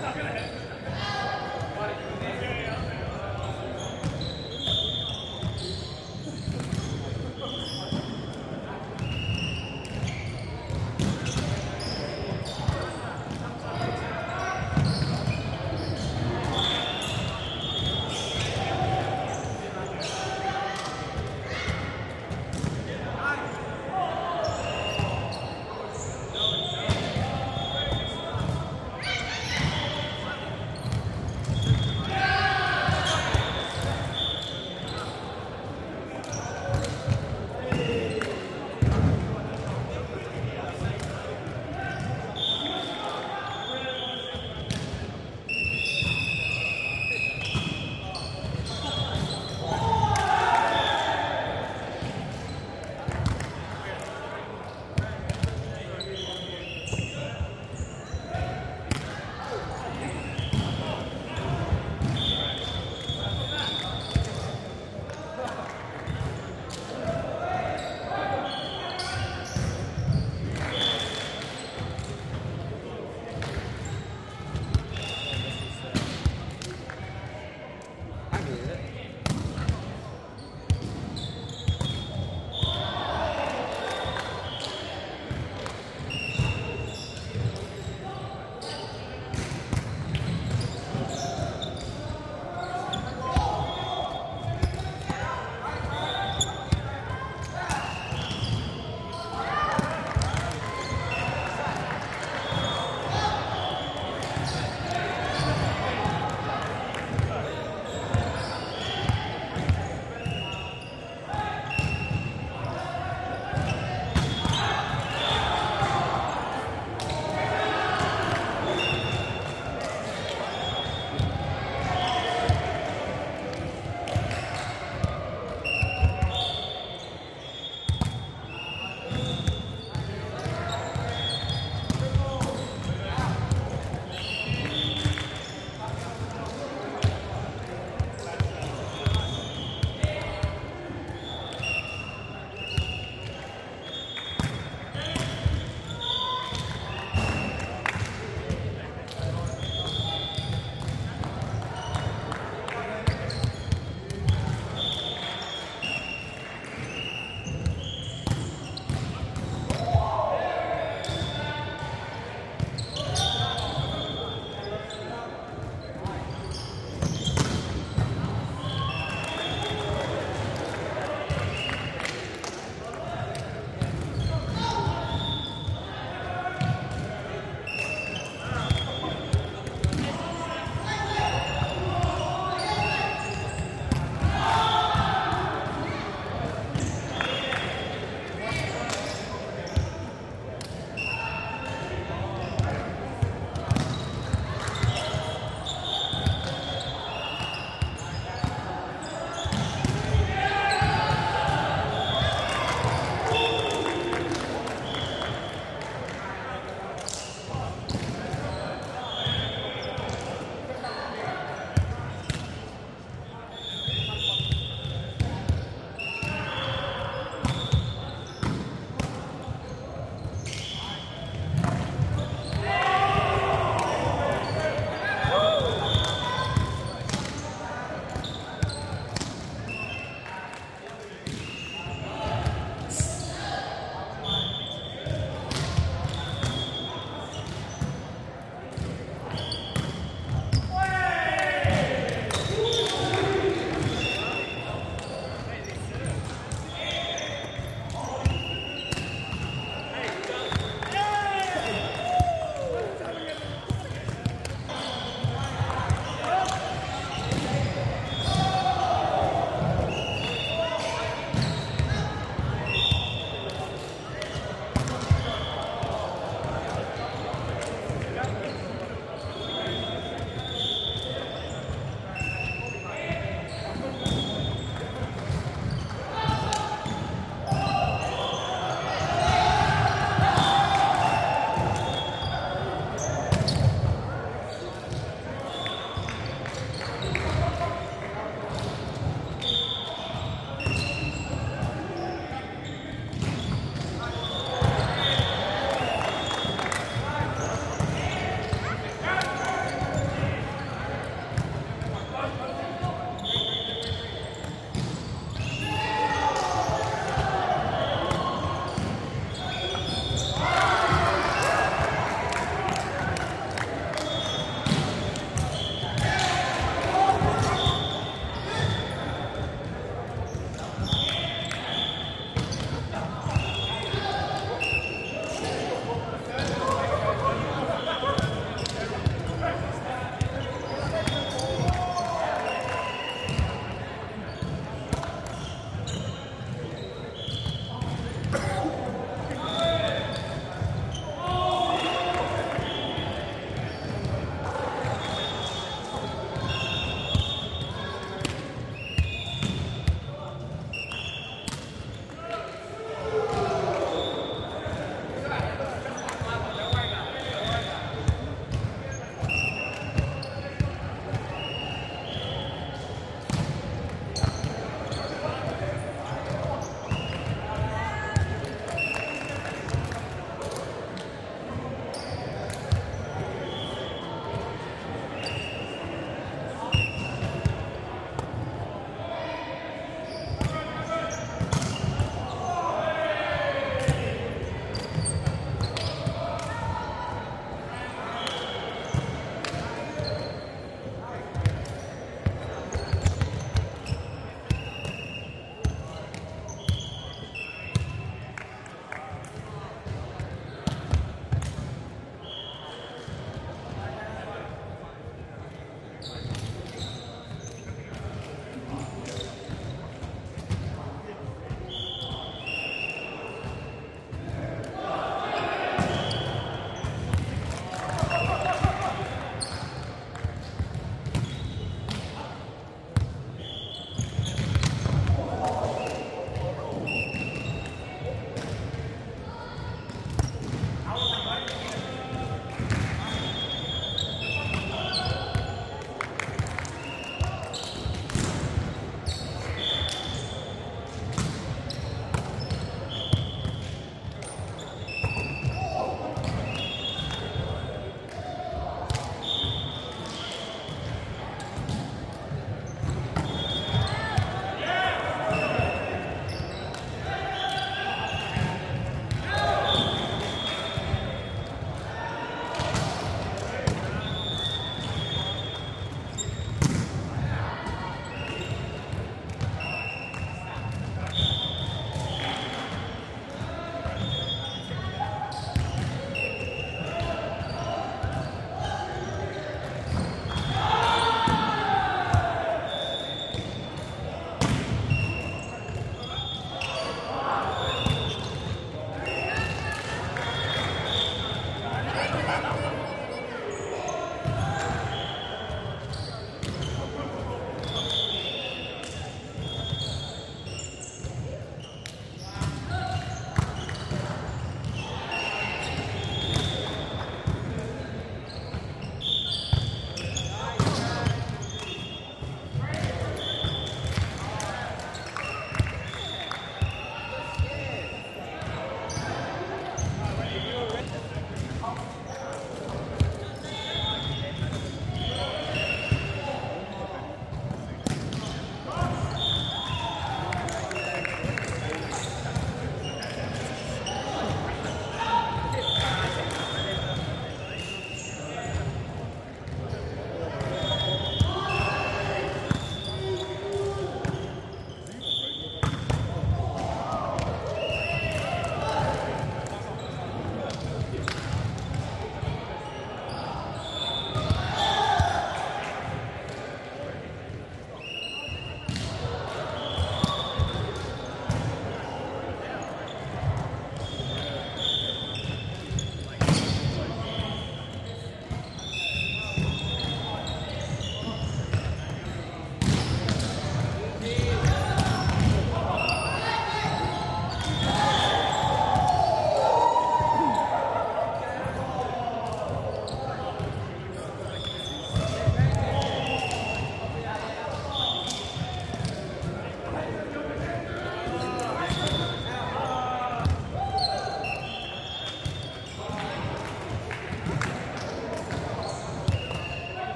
not gonna happen.